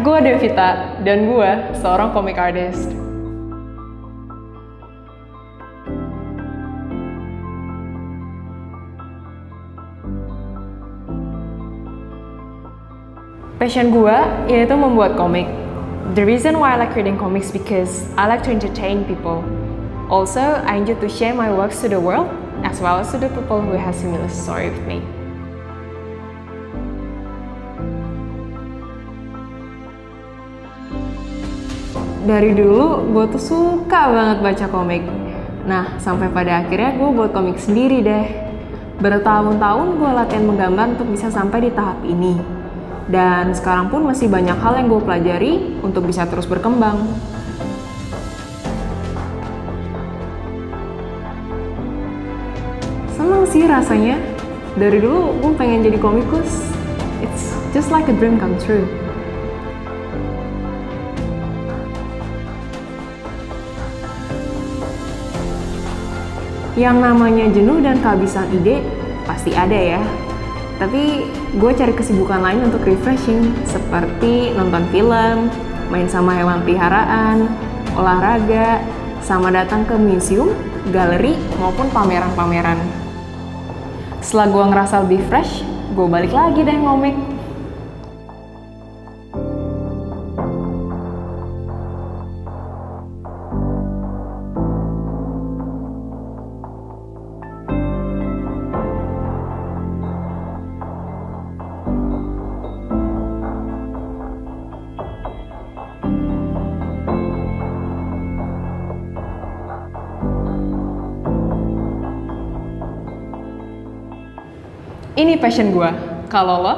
gue Devita dan gue seorang comic artist. Passion gue yaitu membuat komik. The reason why I like reading comics because I like to entertain people. Also, I enjoy to share my works to the world as well as to the people who have similar story with me. Dari dulu gue tuh suka banget baca komik. Nah, sampai pada akhirnya gue buat komik sendiri deh. Bertahun-tahun gue latihan menggambar untuk bisa sampai di tahap ini. Dan sekarang pun masih banyak hal yang gue pelajari untuk bisa terus berkembang. Senang sih rasanya. Dari dulu gue pengen jadi komikus. It's just like a dream come true. Yang namanya jenuh dan kehabisan ide pasti ada ya. Tapi gue cari kesibukan lain untuk refreshing seperti nonton film, main sama hewan peliharaan, olahraga, sama datang ke museum, galeri, maupun pameran-pameran. Setelah gue ngerasa lebih fresh, gue balik lagi deh ngomik. Ini passion gue. Kalau lo?